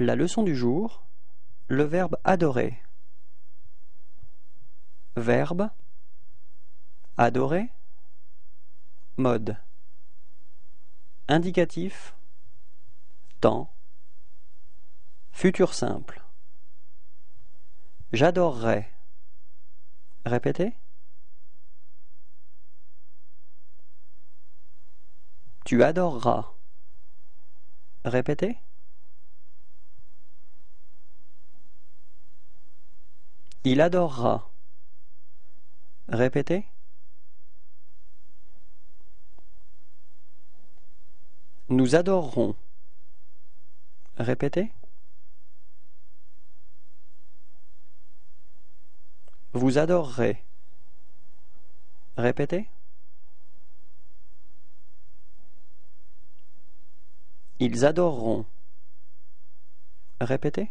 La leçon du jour, le verbe adorer. Verbe adorer mode indicatif temps futur simple J'adorerais. Répétez. Tu adoreras. Répétez. Il adorera. Répétez. Nous adorerons. Répétez. Vous adorerez. Répétez. Ils adoreront. Répétez.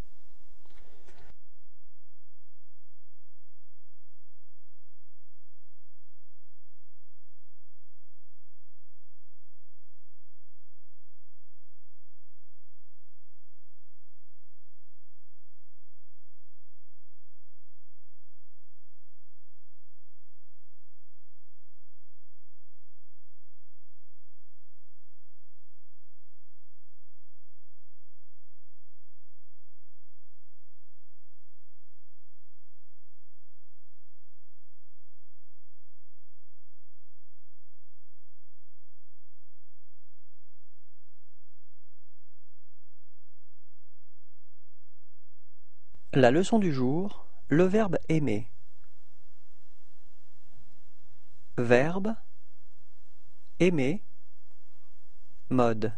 La leçon du jour, le verbe aimer. Verbe aimer mode.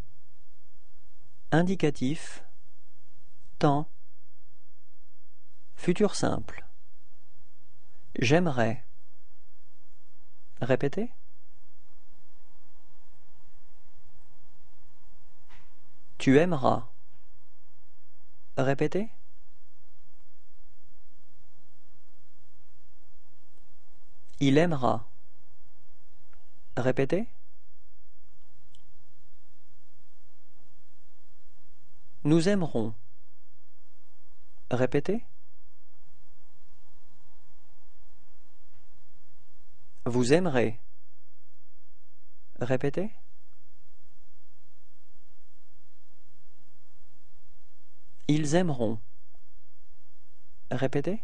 Indicatif temps. Futur simple. J'aimerais. Répétez. Tu aimeras. Répétez Il aimera. Répétez. Nous aimerons. Répétez. Vous aimerez. Répétez. Ils aimeront. Répétez.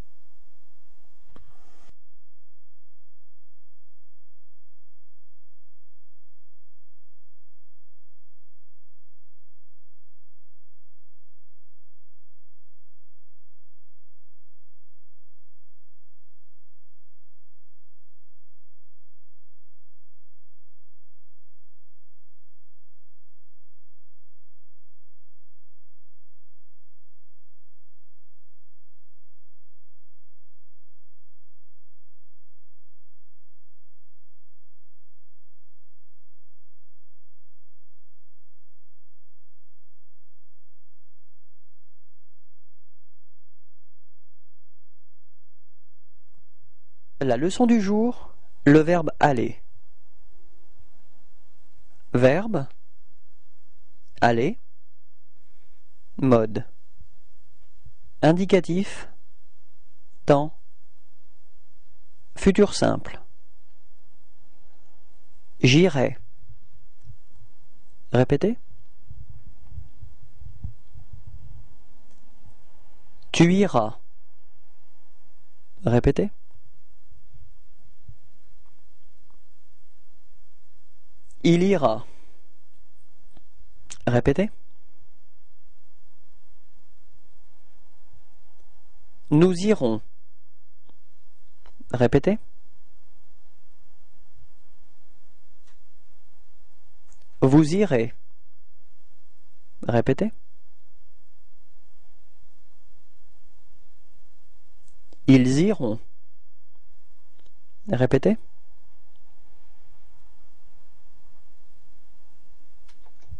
La leçon du jour, le verbe aller. Verbe aller mode indicatif temps futur simple J'irai. Répétez. Tu iras. Répétez. Il ira. Répétez. Nous irons. Répétez. Vous irez. Répétez. Ils iront. Répétez.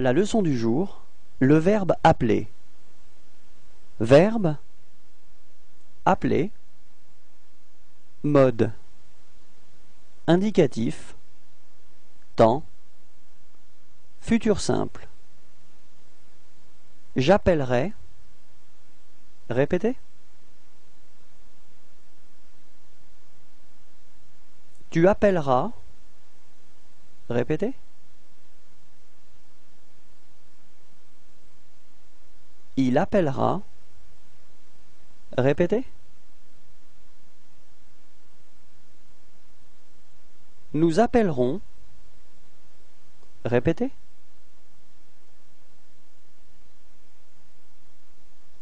La leçon du jour, le verbe appeler. Verbe appeler mode. Indicatif temps futur simple. J'appellerai répétez. Tu appelleras répétez Il appellera. Répétez. Nous appellerons. Répétez.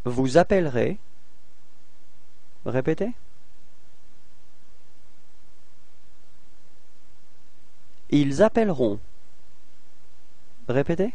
Vous appellerez. Répétez. Ils appelleront. Répétez.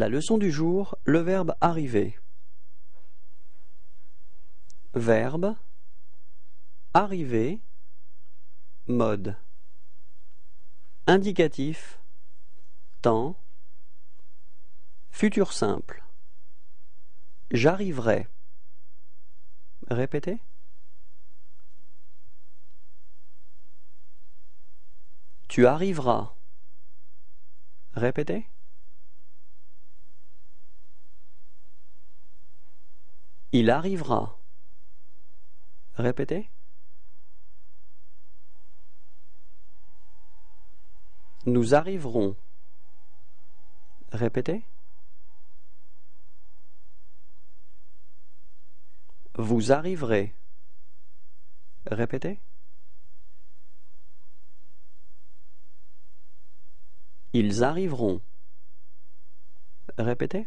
La leçon du jour, le verbe arriver. Verbe arriver mode indicatif temps futur simple J'arriverai. Répétez. Tu arriveras. Répétez. Il arrivera. Répétez. Nous arriverons. Répétez. Vous arriverez. Répétez. Ils arriveront. Répétez.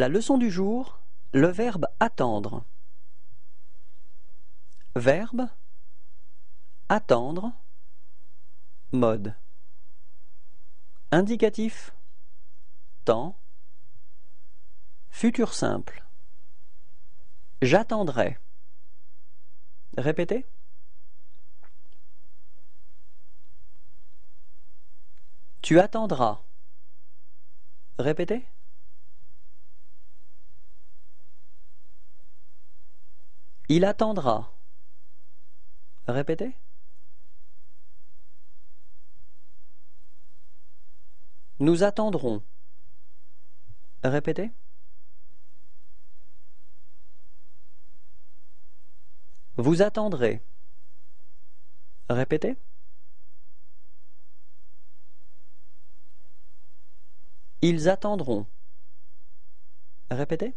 La leçon du jour, le verbe attendre. Verbe attendre mode indicatif temps futur simple J'attendrai. Répétez. Tu attendras. Répétez. Il attendra. Répétez. Nous attendrons. Répétez. Vous attendrez. Répétez. Ils attendront. Répétez.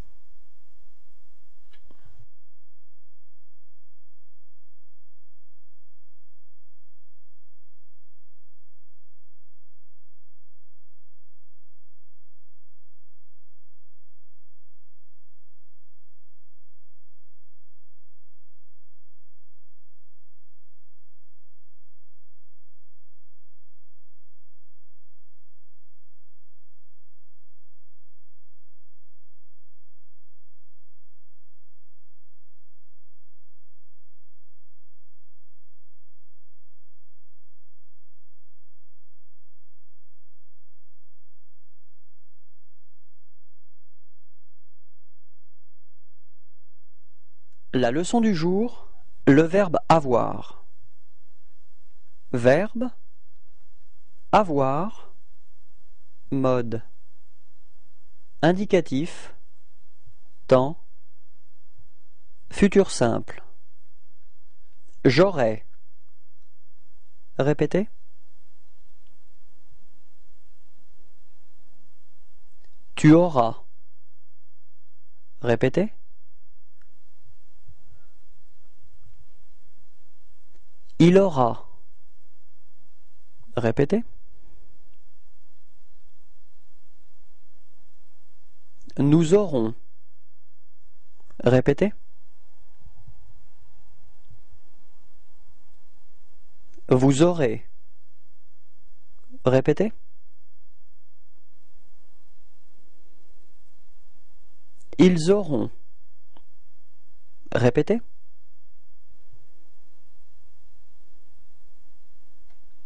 La leçon du jour, le verbe avoir. Verbe avoir mode. Indicatif temps futur simple. J'aurais. Répétez. Tu auras. Répétez Il aura. Répétez. Nous aurons. Répétez. Vous aurez. Répétez. Ils auront. Répétez.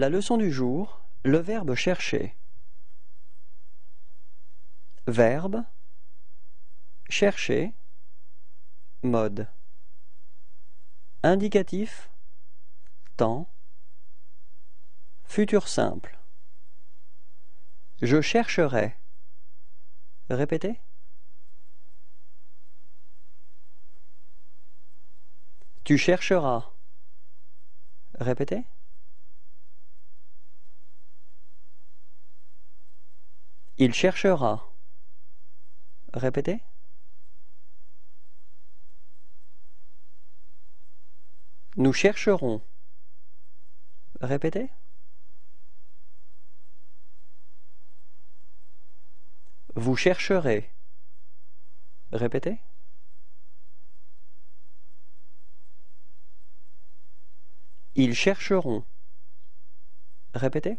La leçon du jour, le verbe chercher. Verbe chercher mode indicatif temps futur simple Je chercherai. Répétez. Tu chercheras. Répétez. Il cherchera. Répétez. Nous chercherons. Répétez. Vous chercherez. Répétez. Ils chercheront. Répétez.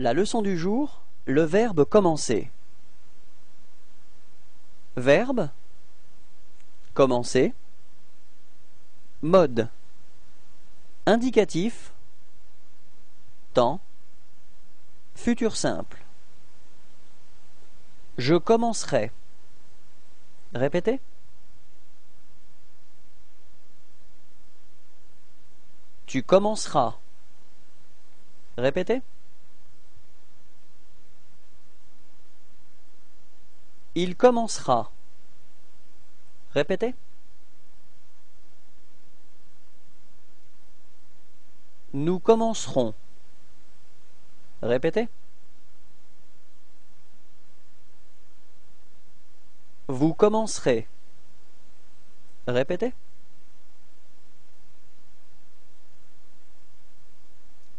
La leçon du jour, le verbe commencer. Verbe commencer. Mode indicatif temps futur simple. Je commencerai. Répétez. Tu commenceras. Répétez. Il commencera. Répétez. Nous commencerons. Répétez. Vous commencerez. Répétez.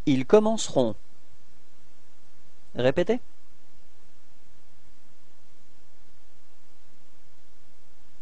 Ils commenceront. Répétez.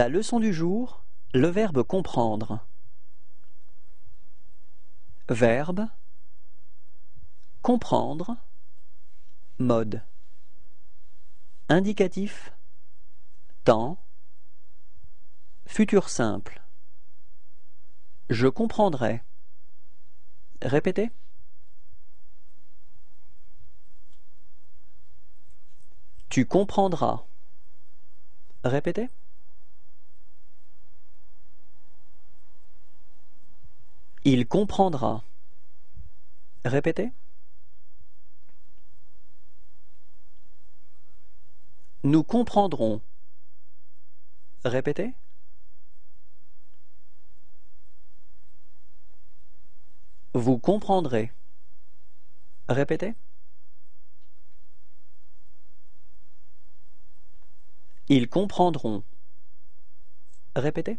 La leçon du jour, le verbe comprendre. Verbe comprendre mode. Indicatif temps futur simple. Je comprendrai. Répétez. Tu comprendras. Répétez il comprendra répétez Nous comprendrons. Répétez. Vous comprendrez. Répétez. Ils comprendront. Répétez.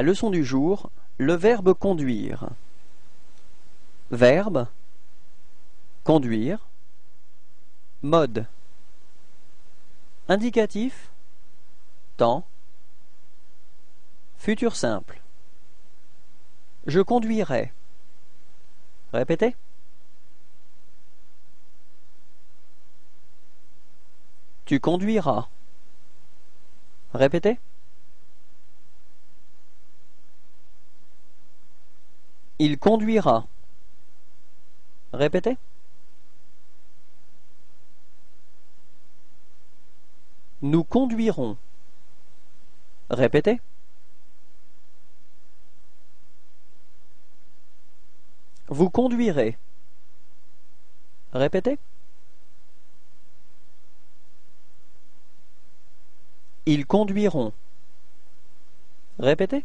La leçon du jour, le verbe conduire. Verbe conduire. Mode indicatif temps futur simple. Je conduirai. Répétez. Tu conduiras. Répétez. Il conduira. Répétez. Nous conduirons. Répétez. Vous conduirez. Répétez. Ils conduiront. Répétez.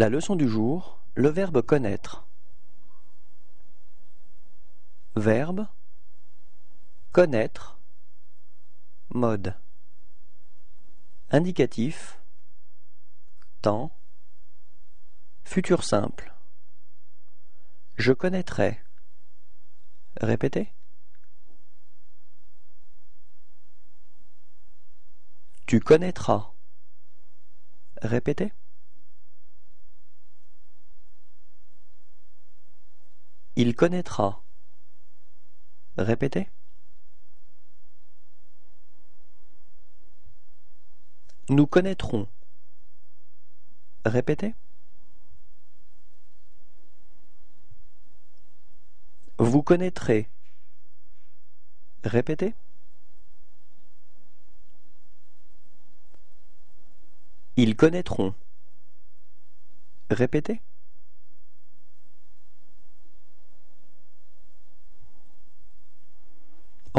La leçon du jour, le verbe connaître. Verbe connaître mode indicatif temps futur simple Je connaîtrai. Répétez. Tu connaîtras. Répétez. Il connaîtra. Répétez. Nous connaîtrons. Répétez. Vous connaîtrez. Répétez. Ils connaîtront. Répétez.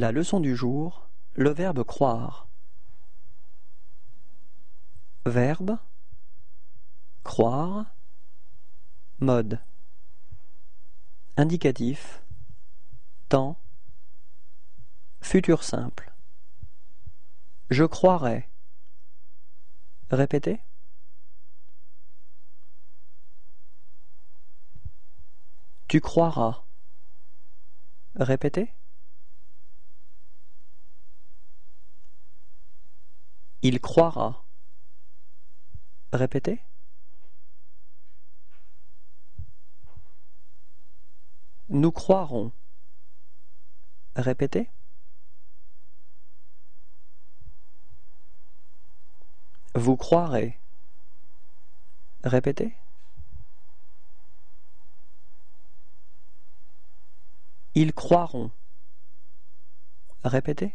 La leçon du jour, le verbe croire. Verbe croire mode. Indicatif temps futur simple. Je croirais. Répétez. Tu croiras. Répétez Il croira. Répétez. Nous croirons. Répétez. Vous croirez. Répétez. Ils croiront. Répétez.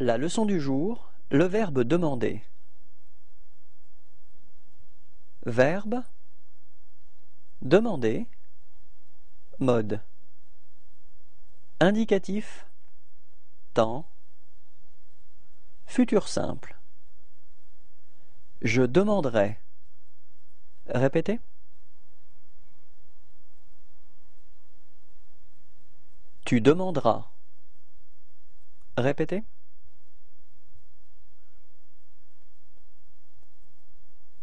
La leçon du jour, le verbe demander. Verbe demander mode. Indicatif temps. Futur simple. Je demanderai. Répétez. Tu demanderas. Répétez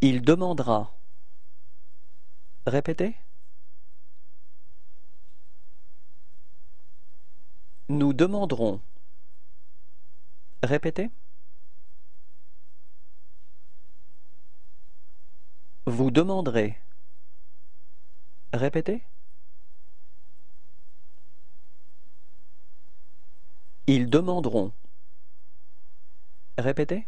Il demandera. Répétez. Nous demanderons. Répétez. Vous demanderez. Répétez. Ils demanderont. Répétez.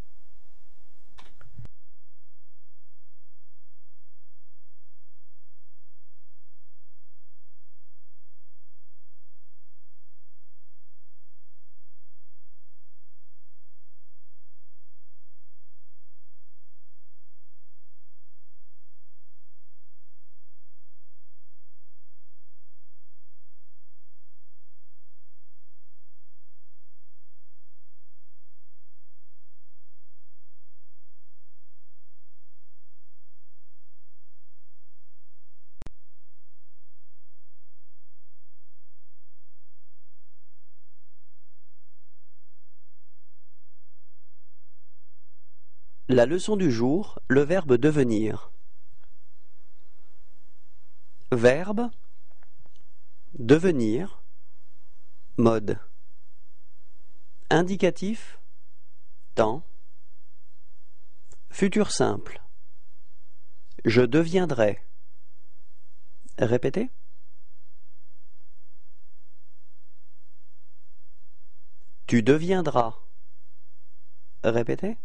La leçon du jour, le verbe devenir. Verbe devenir mode. Indicatif temps. Futur simple. Je deviendrai. Répétez. Tu deviendras. Répétez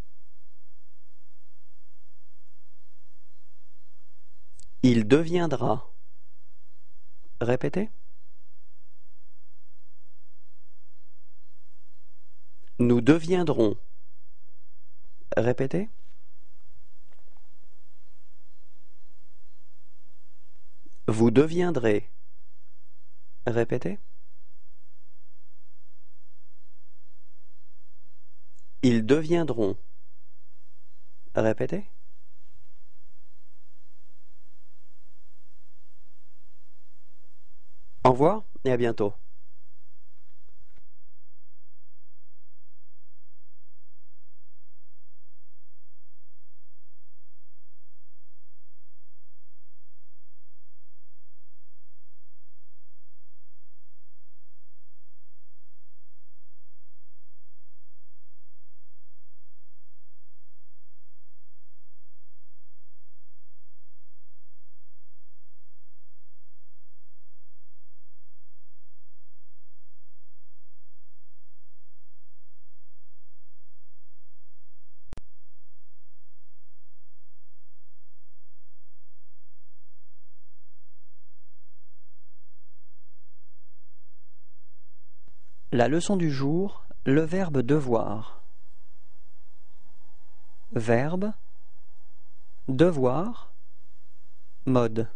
Il deviendra. Répétez. Nous deviendrons. Répétez. Vous deviendrez. Répétez. Ils deviendront. Répétez. Revoir et à bientôt. La leçon du jour, le verbe devoir. Verbe, devoir, mode.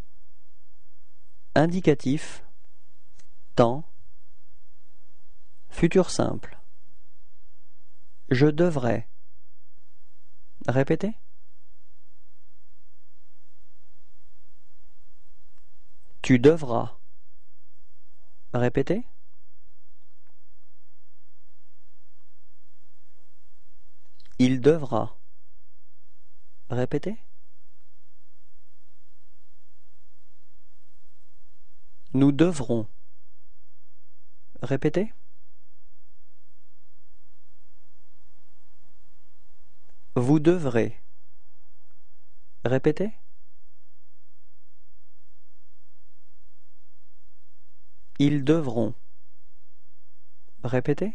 Indicatif, temps, futur simple. Je devrais. Répétez. Tu devras. Répétez. Il devra. Répétez. Nous devrons. Répétez. Vous devrez. Répétez. Ils devront. Répétez.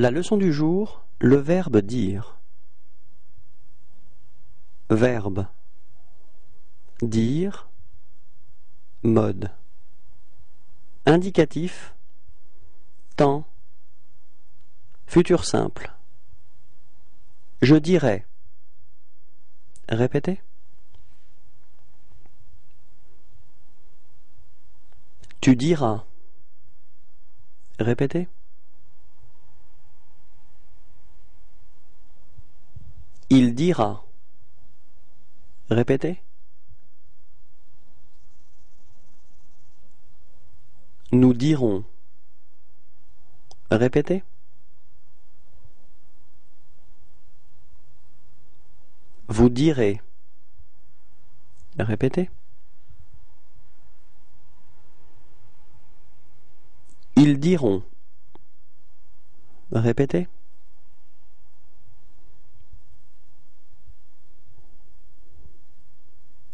La leçon du jour, le verbe dire. Verbe. Dire. Mode. Indicatif. Temps. Futur simple. Je dirais. Répétez. Tu diras. Répétez. Il dira. Répétez. Nous dirons. Répétez. Vous direz. Répétez. Ils diront. Répétez.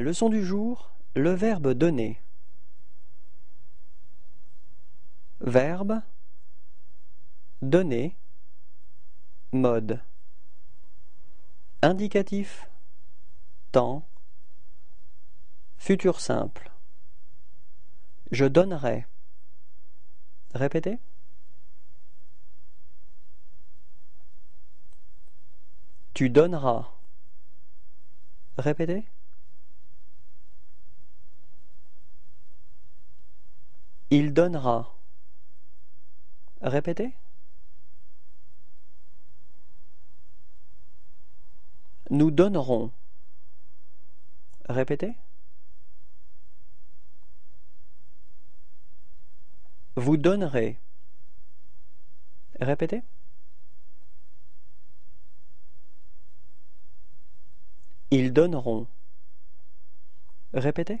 Leçon du jour, le verbe donner. Verbe donner mode. Indicatif temps futur simple. Je donnerai. Répétez. Tu donneras. Répétez Il donnera. Répétez. Nous donnerons. Répétez. Vous donnerez. Répétez. Ils donneront. Répétez.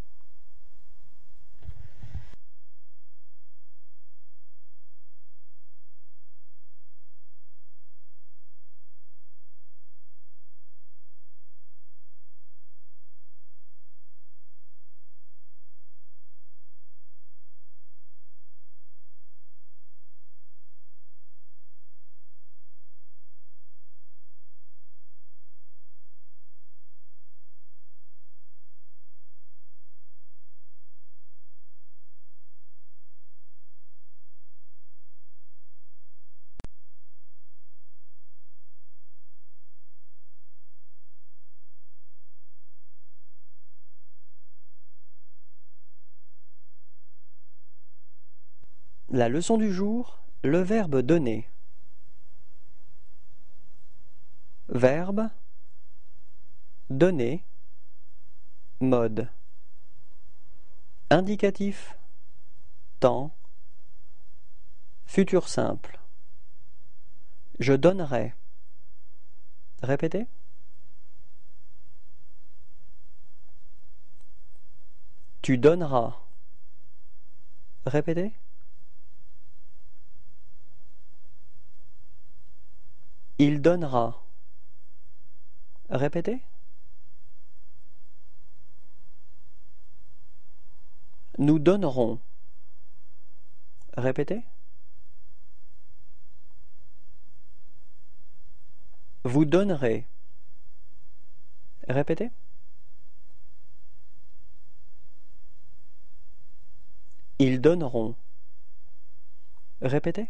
La leçon du jour, le verbe donner. Verbe donner mode. Indicatif temps futur simple. Je donnerai. Répétez. Tu donneras. Répétez il donnera répétez Nous donnerons. Répétez. Vous donnerez. Répétez. Ils donneront. Répétez.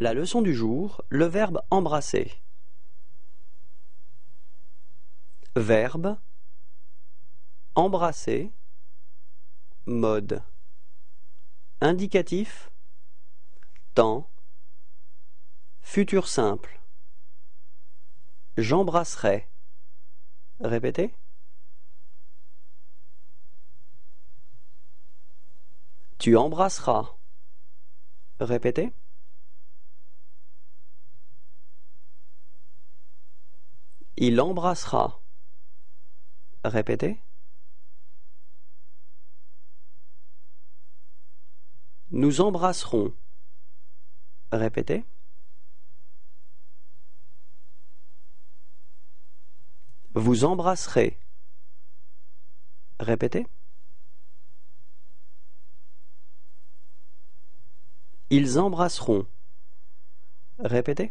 La leçon du jour, le verbe embrasser. Verbe embrasser mode indicatif temps futur simple J'embrasserai. Répétez. Tu embrasseras. Répétez. Il embrassera. Répétez. Nous embrasserons. Répétez. Vous embrasserez. Répétez. Ils embrasseront. Répétez.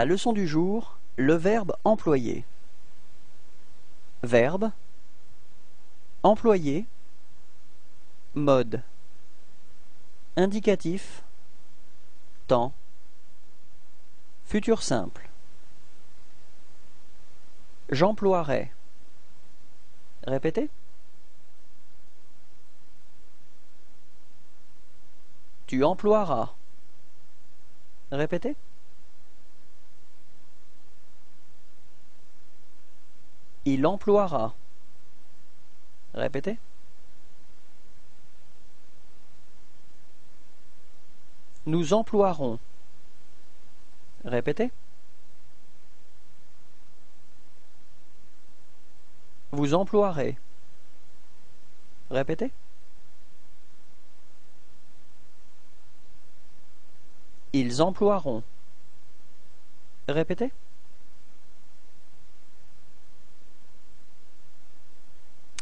La leçon du jour, le verbe employer. Verbe employer mode indicatif temps futur simple J'emploierai. Répétez. Tu emploieras. Répétez. Il emploiera. Répétez. Nous emploierons. Répétez. Vous emploierez. Répétez. Ils emploieront. Répétez.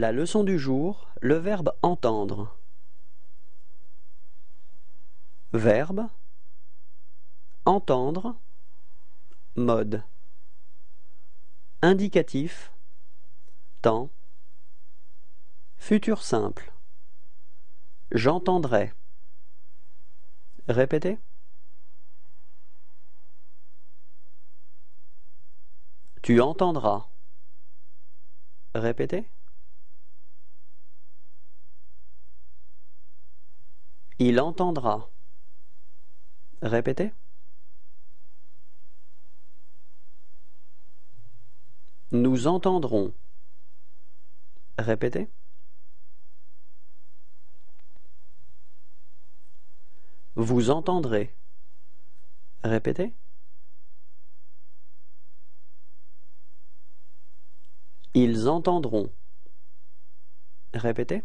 La leçon du jour, le verbe entendre. Verbe Entendre Mode. Indicatif Temps. Futur simple. J'entendrai. Répétez. Tu entendras. Répétez Il entendra. Répétez. Nous entendrons. Répétez. Vous entendrez. Répétez. Ils entendront. Répétez.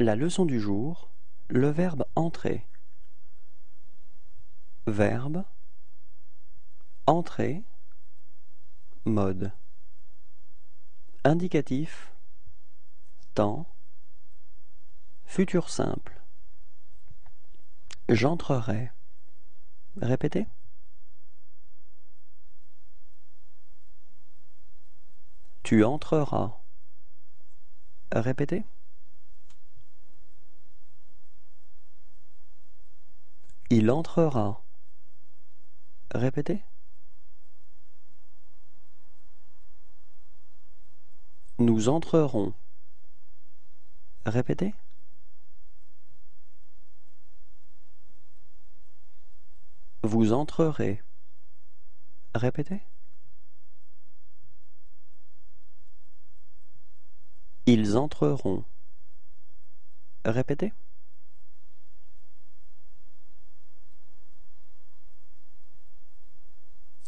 La leçon du jour, le verbe entrer. Verbe entrer mode indicatif temps futur simple J'entrerai. Répétez. Tu entreras. Répétez. Il entrera. Répétez. Nous entrerons. Répétez. Vous entrerez. Répétez. Ils entreront. Répétez.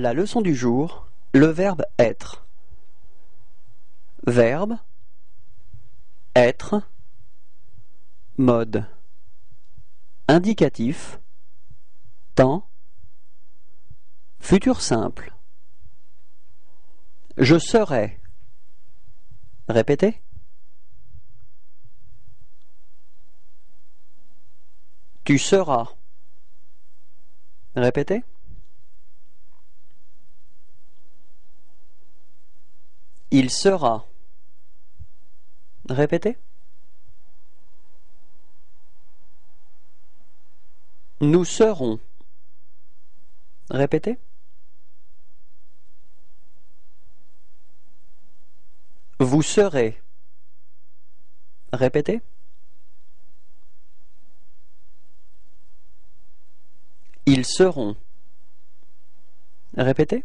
La leçon du jour, le verbe être. Verbe être mode indicatif temps futur simple Je serai Répétez. Tu seras. Répétez. Il sera. Répétez. Nous serons. Répétez. Vous serez. Répétez. Ils seront. Répétez.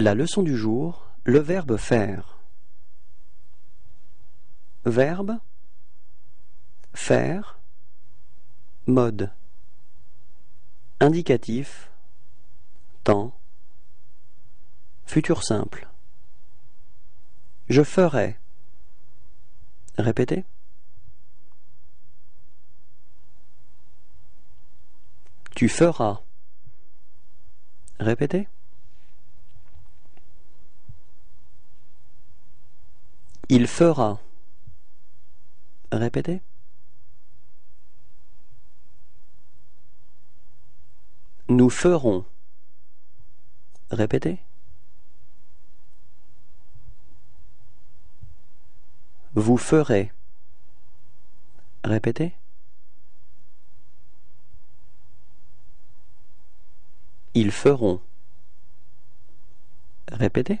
La leçon du jour, le verbe faire. Verbe faire mode. Indicatif temps. Futur simple. Je ferai. Répétez. Tu feras. Répétez Il fera. Répétez. Nous ferons. Répétez. Vous ferez. Répétez. Ils feront. Répétez.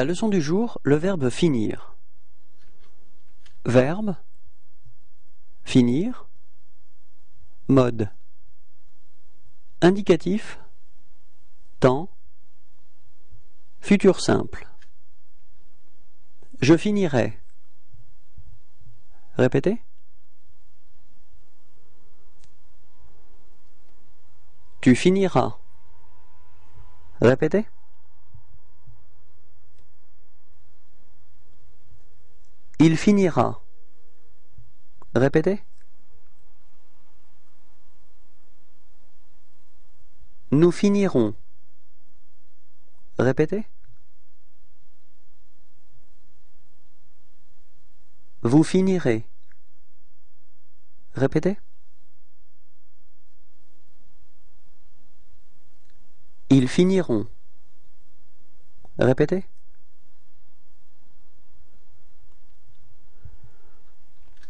La leçon du jour, le verbe finir. Verbe finir mode indicatif temps futur simple Je finirai. Répétez. Tu finiras. Répétez. Il finira. Répétez. Nous finirons. Répétez. Vous finirez. Répétez. Ils finiront. Répétez.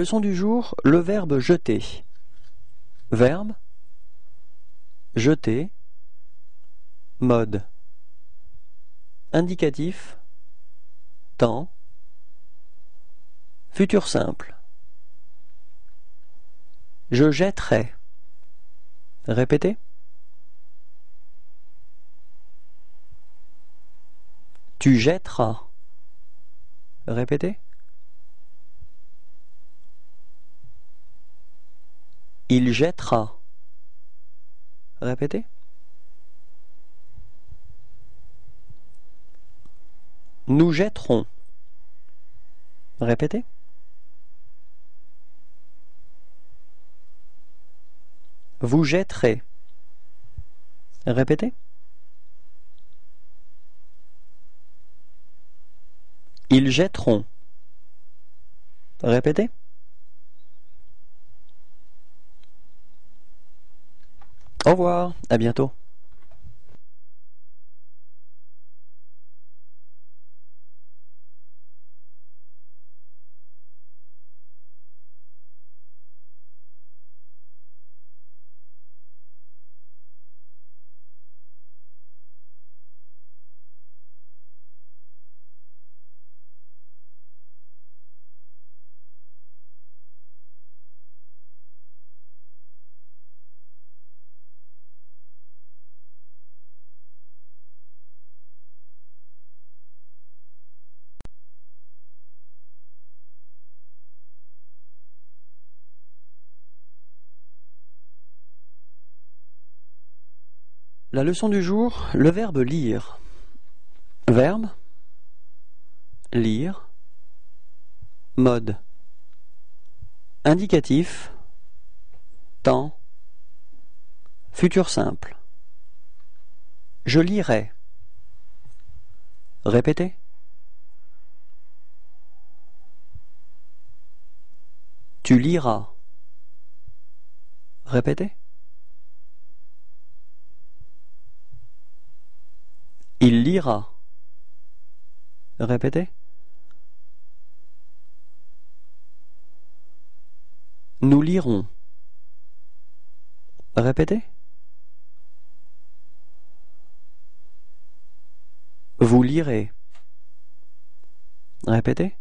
Leçon du jour, le verbe jeter. Verbe jeter mode indicatif temps futur simple Je jetterai. Répétez. Tu jetteras. Répétez. Il jettera. Répétez. Nous jetterons. Répétez. Vous jetterez. Répétez. Ils jetteront. Répétez. Au revoir, à bientôt. La leçon du jour, le verbe lire. Verbe lire. Mode. Indicatif temps futur simple. Je lirai. Répétez. Tu liras. Répétez Il lira. Répétez. Nous lirons. Répétez. Vous lirez. Répétez.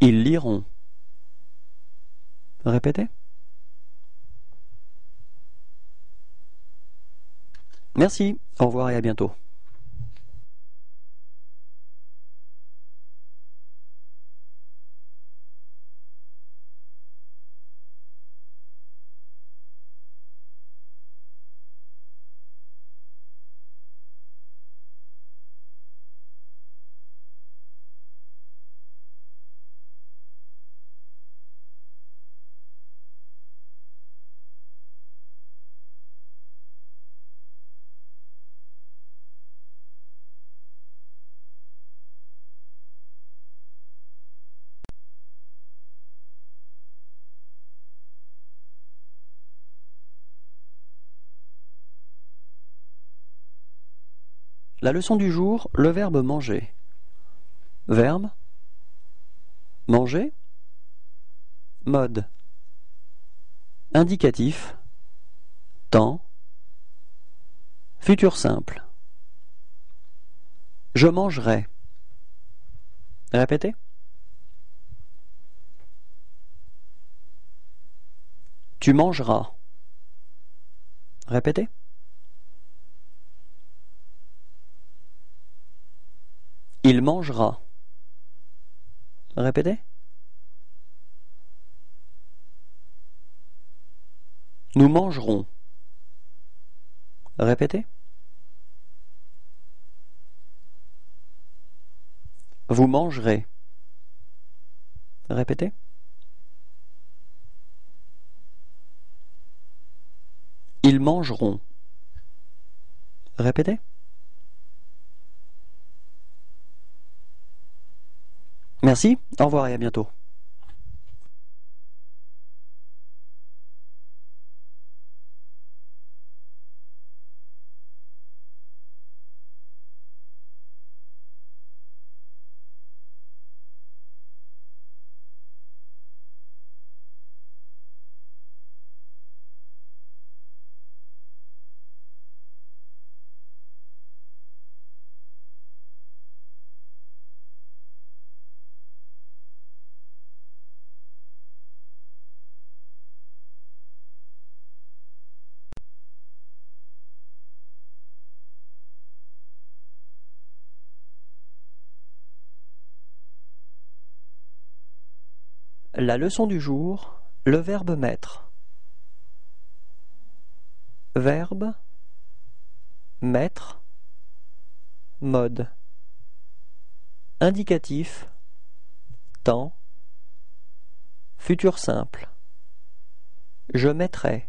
Ils liront. Répétez. Merci, au revoir et à bientôt. La leçon du jour, le verbe manger. Verbe manger mode indicatif temps futur simple Je mangerai. Répétez. Tu mangeras. Répétez. Il mangera. Répétez. Nous mangerons. Répétez. Vous mangerez. Répétez. Ils mangeront. Répétez. Merci, au revoir et à bientôt. La leçon du jour, le verbe mettre. Verbe, mettre, mode. Indicatif, temps, futur simple. Je mettrai.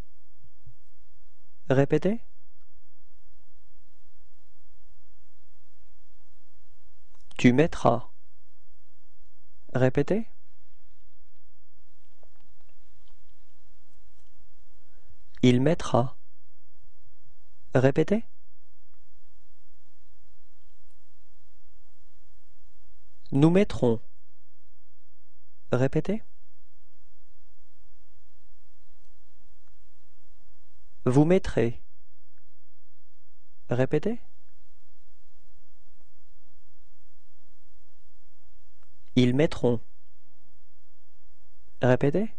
Répétez. Tu mettras. Répétez. Il mettra. Répétez. Nous mettrons. Répétez. Vous mettrez. Répétez. Ils mettront. Répétez.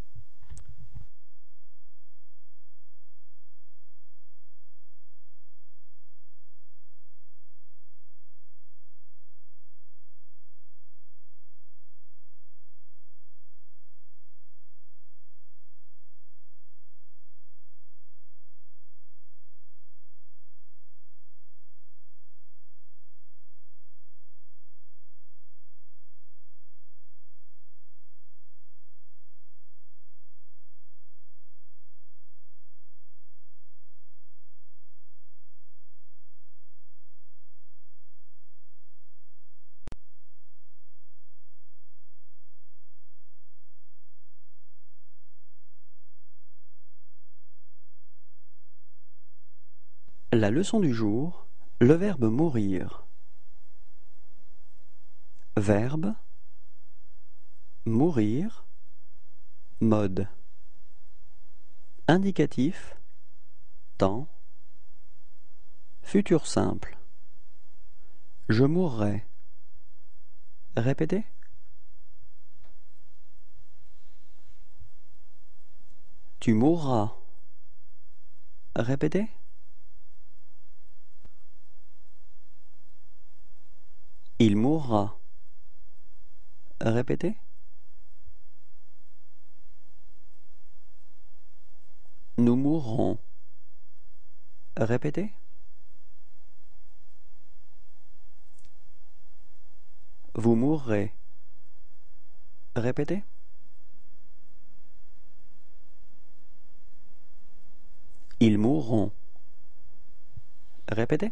La leçon du jour, le verbe mourir. Verbe, mourir, mode. Indicatif, temps, futur simple. Je mourrai. Répétez. Tu mourras. Répétez. Il mourra. Répétez. Nous mourrons. Répétez. Vous mourrez. Répétez. Ils mourront. Répétez.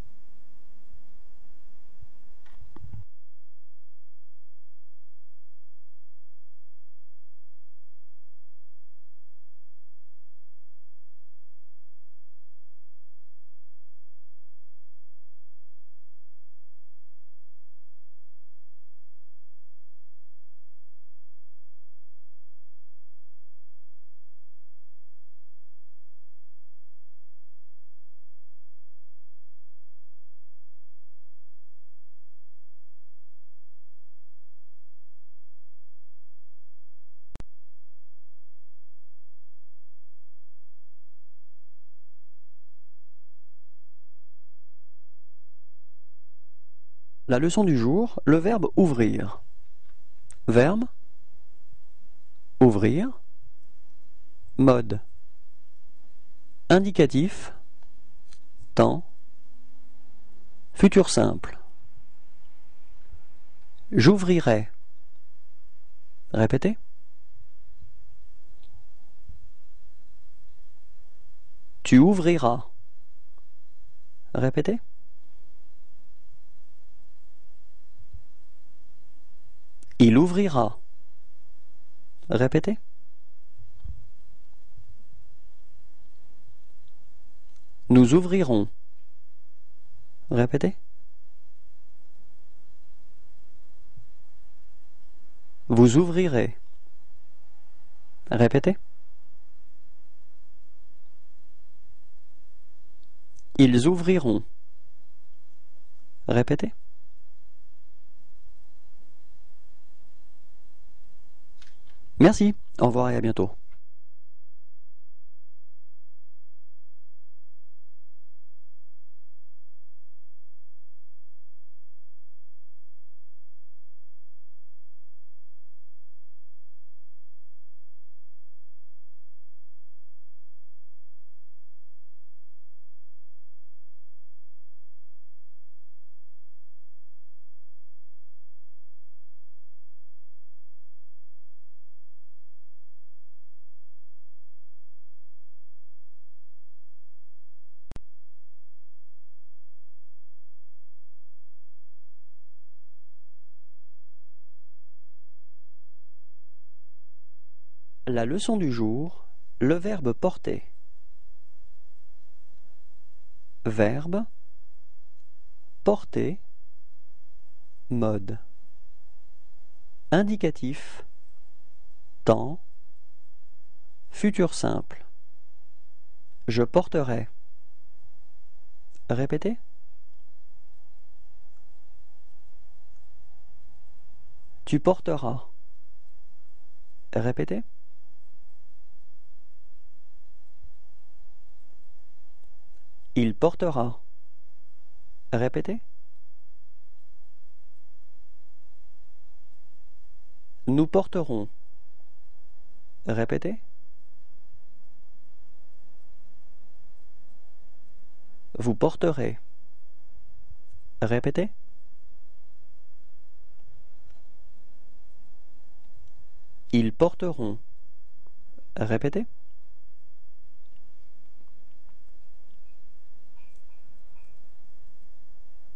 La leçon du jour, le verbe ouvrir. Verbe ouvrir. Mode indicatif temps futur simple. J'ouvrirai. Répétez. Tu ouvriras. Répétez. Il ouvrira. Répétez. Nous ouvrirons. Répétez. Vous ouvrirez. Répétez. Ils ouvriront. Répétez. Merci, au revoir et à bientôt. La leçon du jour, le verbe porter. Verbe, porter, mode. Indicatif, temps, futur simple. Je porterai. Répétez. Tu porteras. Répétez. Il portera. Répétez. Nous porterons. Répétez. Vous porterez. Répétez. Ils porteront. Répétez.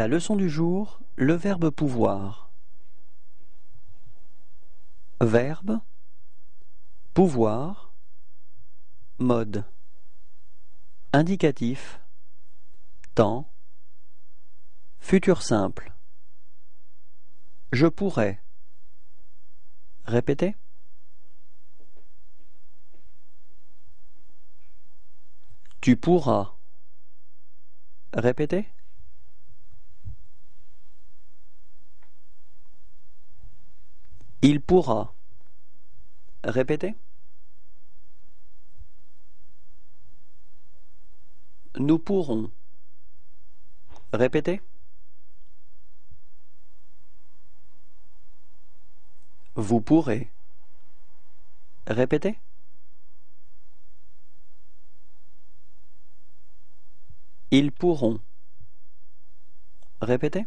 La leçon du jour, le verbe pouvoir. Verbe, pouvoir, mode. Indicatif, temps, futur simple. Je pourrais. Répétez. Tu pourras. Répétez. Il pourra. Répétez. Nous pourrons. Répétez. Vous pourrez. Répétez. Ils pourront. Répétez.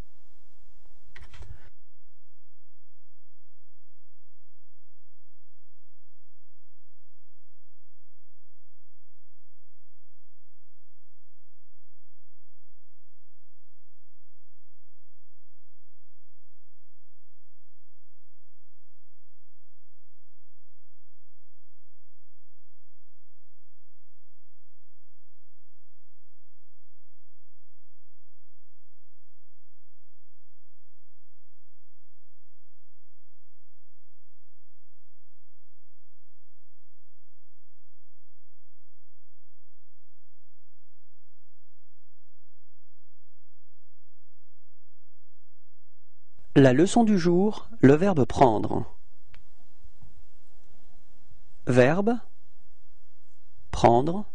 La leçon du jour, le verbe prendre. Verbe prendre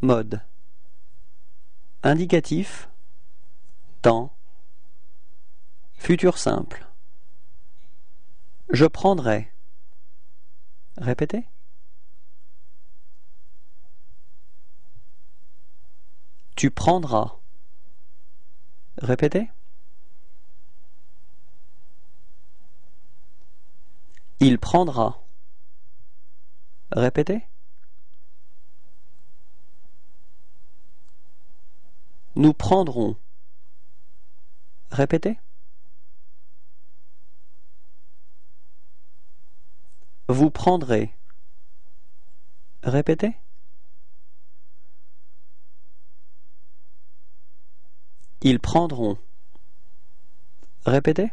mode indicatif temps futur simple Je prendrai Répétez Tu prendras. Répétez. Il prendra. Répétez. Nous prendrons. Répétez. Vous prendrez. Répétez. Ils prendront. Répétez.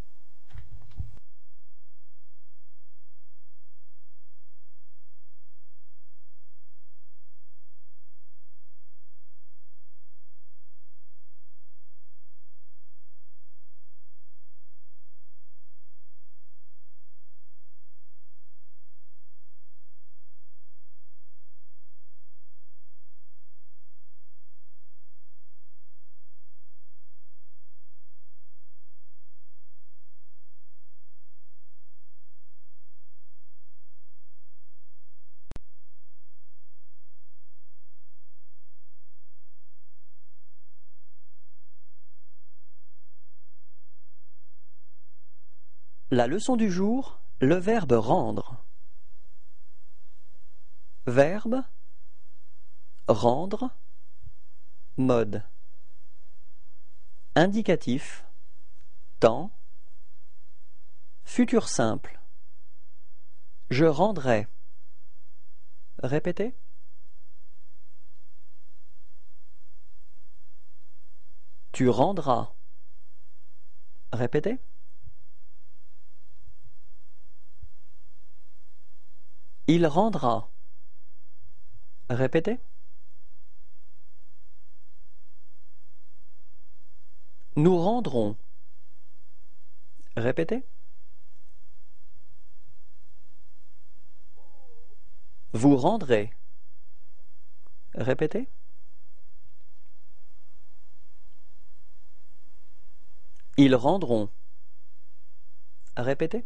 La leçon du jour, le verbe rendre. Verbe rendre mode. Indicatif temps futur simple. Je rendrai. Répétez. Tu rendras. Répétez Il rendra. Répétez. Nous rendrons. Répétez. Vous rendrez. Répétez. Ils rendront. Répétez.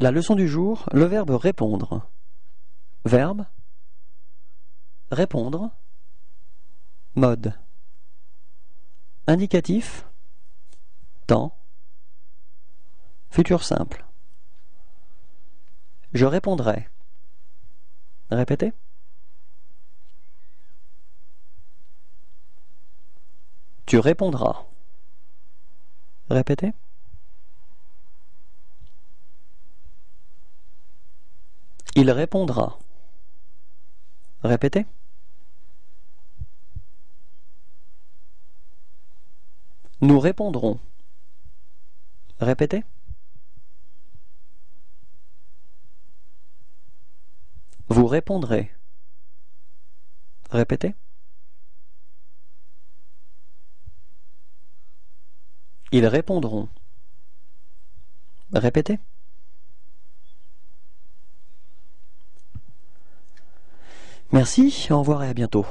La leçon du jour, le verbe répondre. Verbe répondre mode indicatif temps futur simple Je répondrai. Répétez. Tu répondras. Répétez. Il répondra. Répétez. Nous répondrons. Répétez. Vous répondrez. Répétez. Ils répondront. Répétez. Merci, au revoir et à bientôt.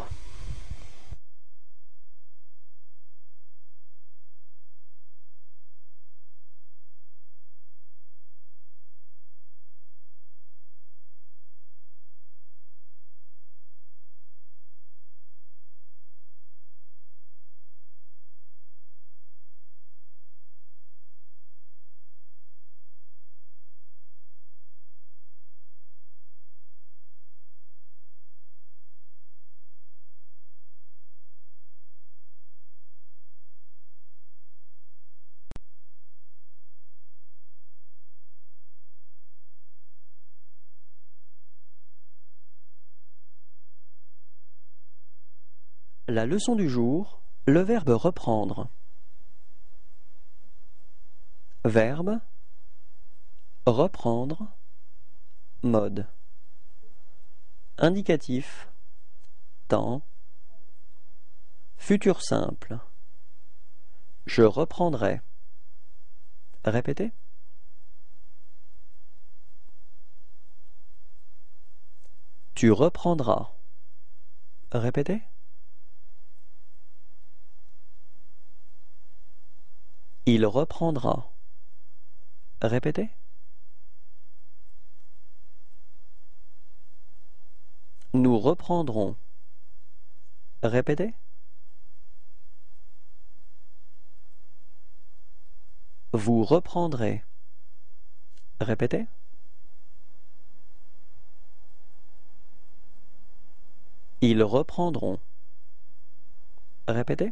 La leçon du jour, le verbe reprendre. Verbe reprendre mode. Indicatif temps. Futur simple. Je reprendrai. Répétez. Tu reprendras. Répétez il reprendra répétez Nous reprendrons. Répétez. Vous reprendrez. Répétez. Ils reprendront. Répétez.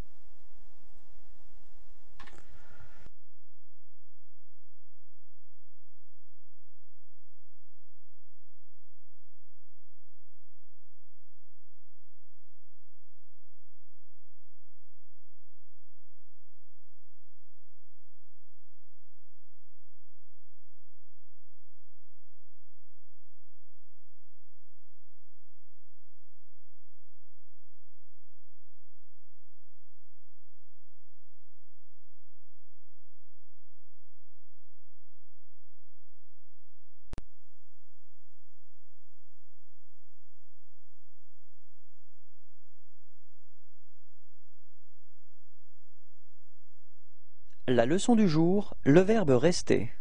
La leçon du jour, le verbe rester.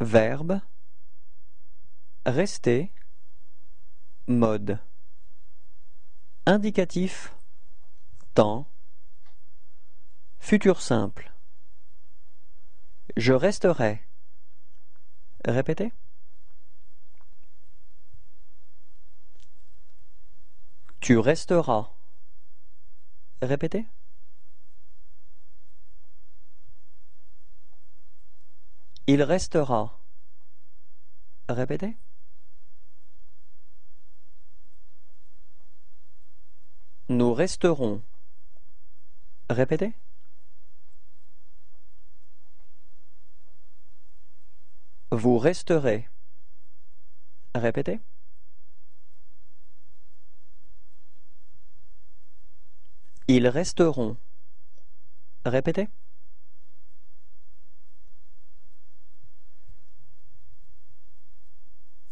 Verbe. Rester. Mode. Indicatif. Temps. Futur simple. Je resterai. Répétez. Tu resteras. Répétez Il restera. Répétez. Nous resterons. Répétez. Vous resterez. Répétez. Ils resteront. Répétez.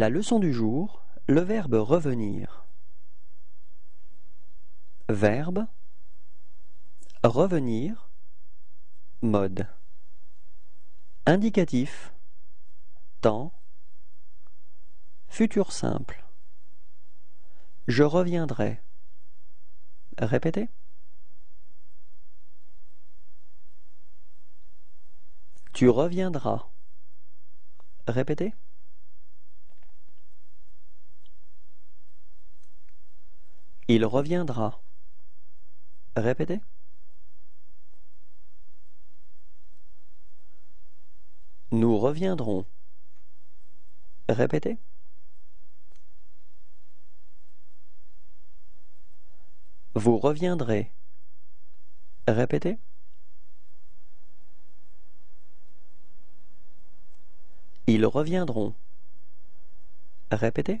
La leçon du jour, le verbe revenir. Verbe revenir mode. Indicatif temps futur simple. Je reviendrai. Répétez. Tu reviendras. Répétez Il reviendra. Répétez. Nous reviendrons. Répétez. Vous reviendrez. Répétez. Ils reviendront. Répétez.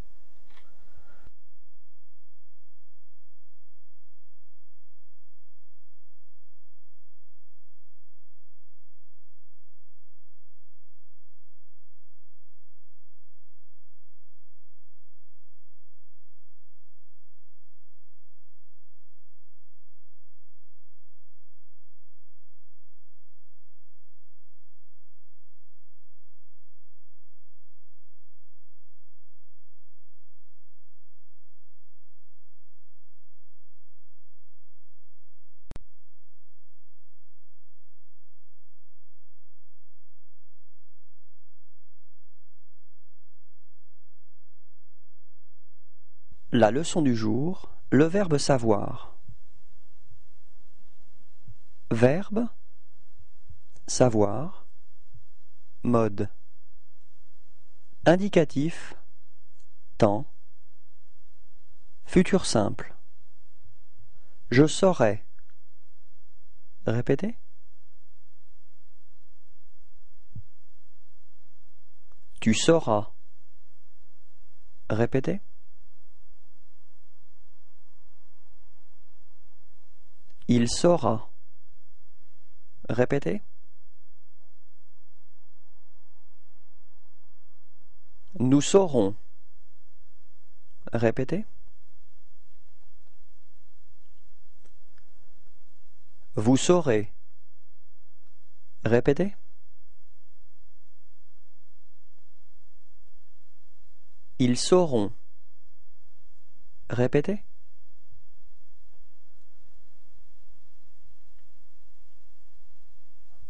La leçon du jour, le verbe savoir. Verbe, savoir, mode. Indicatif, temps. Futur simple. Je saurai. Répétez. Tu sauras. Répétez. Il saura. Répétez. Nous saurons. Répétez. Vous saurez. Répétez. Ils sauront. Répétez.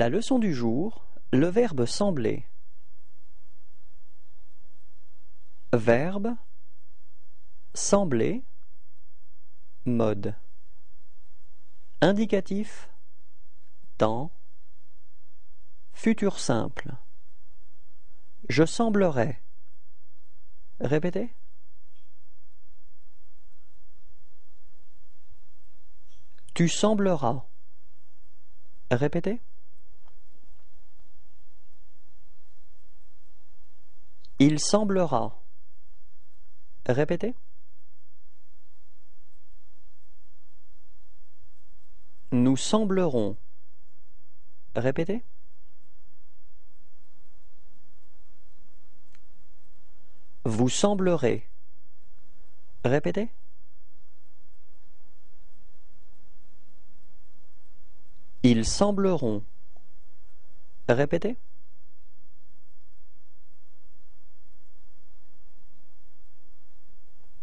La leçon du jour, le verbe sembler. Verbe, sembler, mode. Indicatif, temps, futur simple. Je semblerai. Répétez. Tu sembleras. Répétez. Il semblera. Répétez. Nous semblerons. Répétez. Vous semblerez. Répétez. Ils sembleront. Répétez.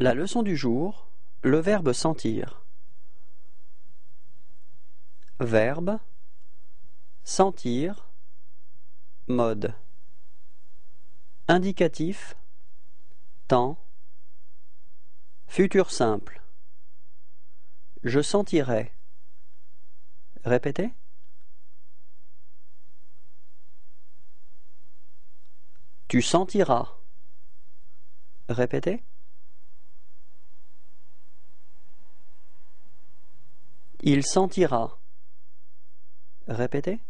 La leçon du jour, le verbe sentir. Verbe sentir mode. Indicatif temps futur simple. Je sentirai. Répétez. Tu sentiras. Répétez. Il sentira. Répétez.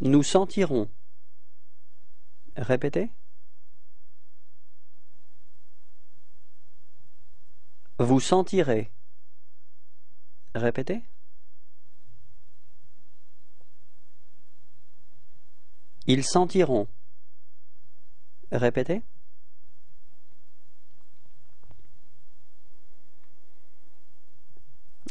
Nous sentirons. Répétez. Vous sentirez. Répétez. Ils sentiront. Répétez.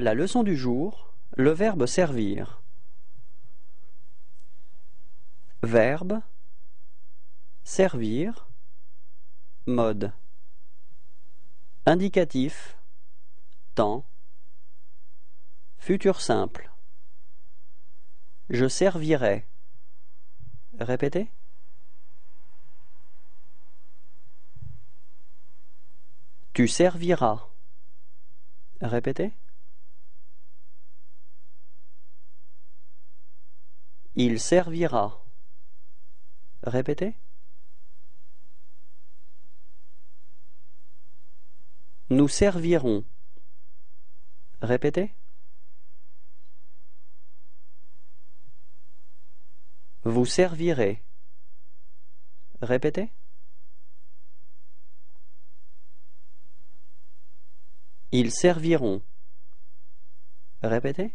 La leçon du jour, le verbe servir. Verbe servir mode. Indicatif temps. Futur simple. Je servirai. Répétez. Tu serviras. Répétez Il servira. Répétez. Nous servirons. Répétez. Vous servirez. Répétez. Ils serviront. Répétez.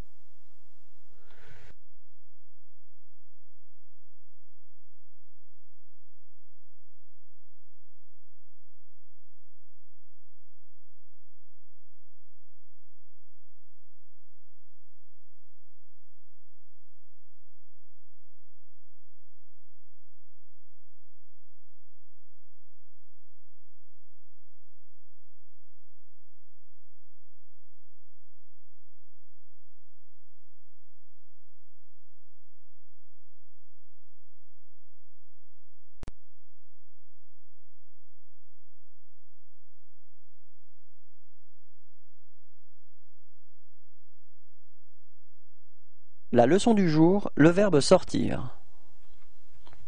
La leçon du jour, le verbe sortir.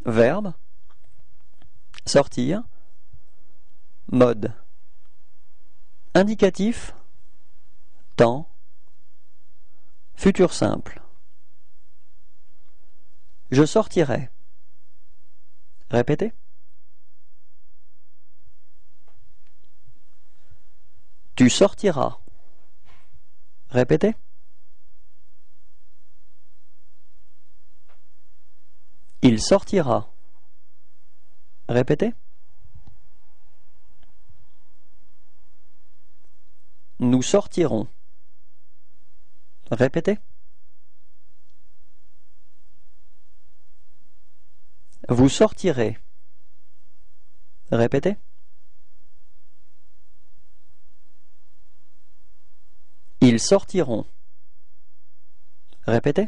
Verbe sortir mode indicatif temps futur simple Je sortirai. Répétez. Tu sortiras. Répétez. Il sortira. Répétez. Nous sortirons. Répétez. Vous sortirez. Répétez. Ils sortiront. Répétez.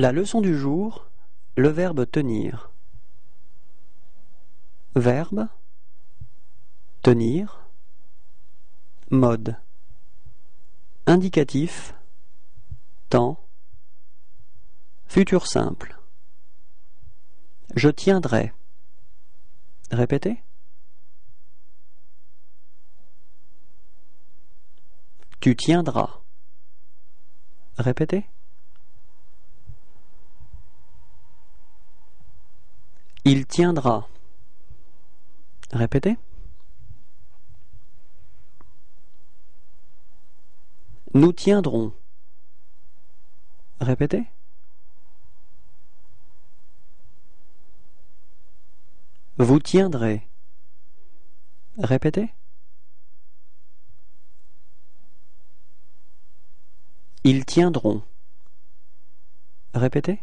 La leçon du jour, le verbe tenir. Verbe tenir mode indicatif temps futur simple Je tiendrai. Répétez. Tu tiendras. Répétez. Il tiendra. Répétez. Nous tiendrons. Répétez. Vous tiendrez. Répétez. Ils tiendront. Répétez.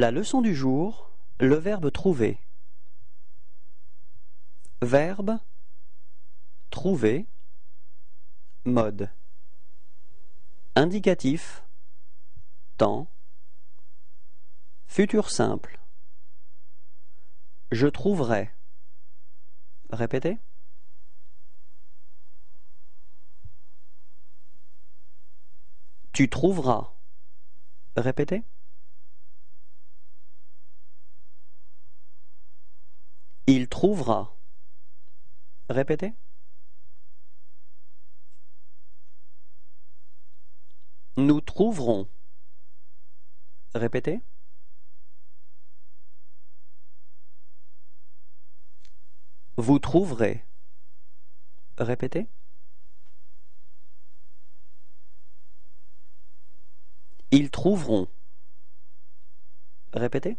La leçon du jour, le verbe trouver. Verbe trouver mode indicatif temps futur simple Je trouverai. Répétez. Tu trouveras. Répétez. Il trouvera. Répétez. Nous trouverons. Répétez. Vous trouverez. Répétez. Ils trouveront. Répétez.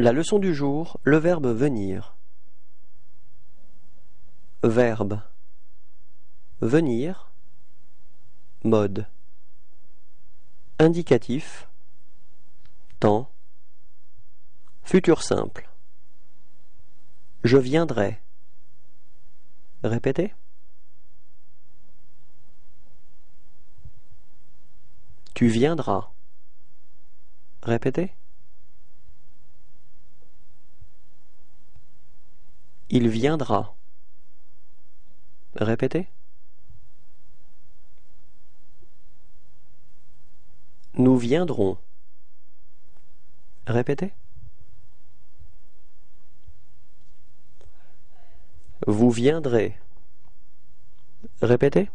La leçon du jour, le verbe venir. Verbe venir mode indicatif temps futur simple Je viendrai. Répétez. Tu viendras. Répétez. Il viendra. Répétez. Nous viendrons. Répétez. Vous viendrez. Répétez.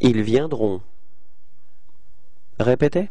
Ils viendront. Répétez.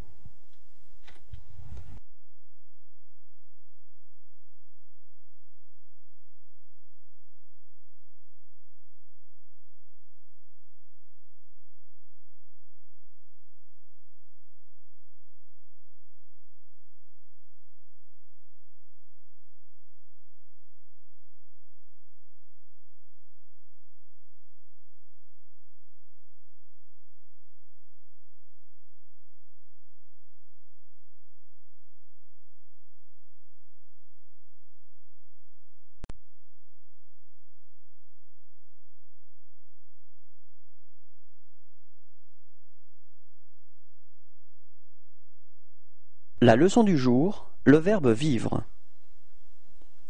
La leçon du jour, le verbe vivre.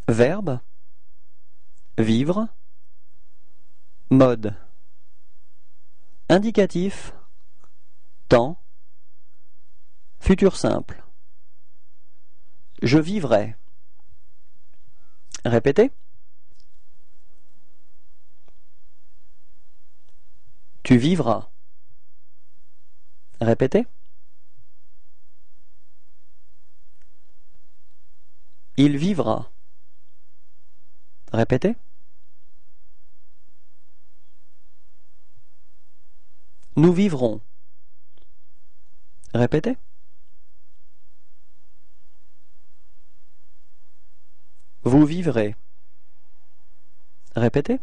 Verbe Vivre Mode. Indicatif Temps Futur simple. Je vivrai. Répétez. Tu vivras. Répétez Il vivra. Répétez. Nous vivrons. Répétez. Vous vivrez. Répétez.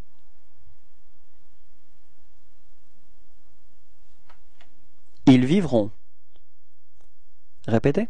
Ils vivront. Répétez.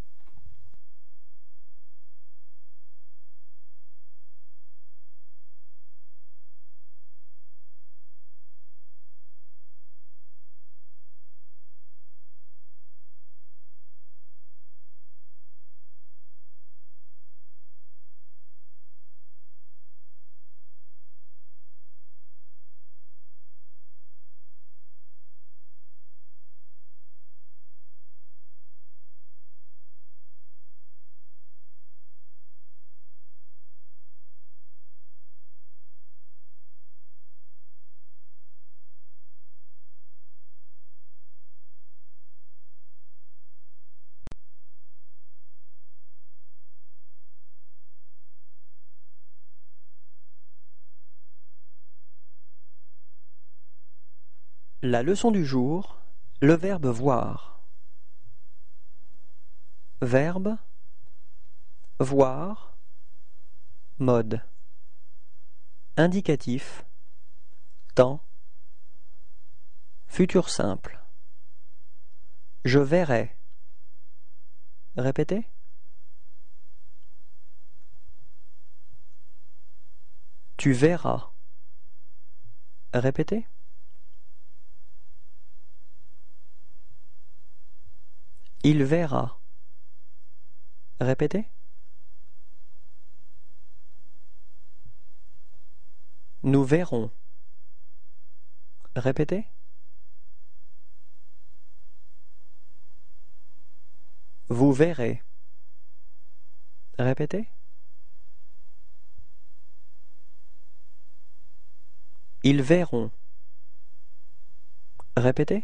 La leçon du jour, le verbe voir. Verbe voir mode indicatif temps futur simple Je verrai. Répétez. Tu verras. Répétez. Il verra. Répétez. Nous verrons. Répétez. Vous verrez. Répétez. Ils verront. Répétez.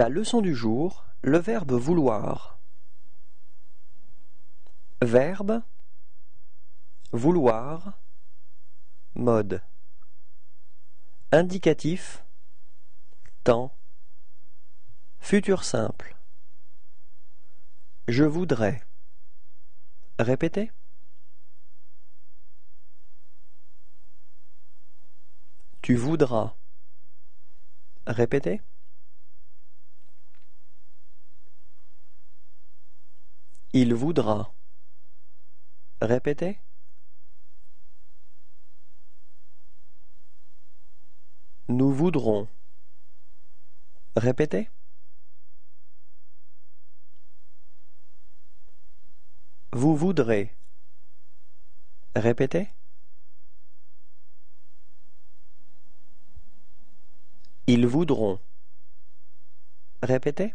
La leçon du jour, le verbe vouloir. Verbe vouloir mode indicatif temps futur simple Je voudrais. Répétez. Tu voudras. Répétez. Il voudra. Répétez. Nous voudrons. Répétez. Vous voudrez. Répétez. Ils voudront. Répétez.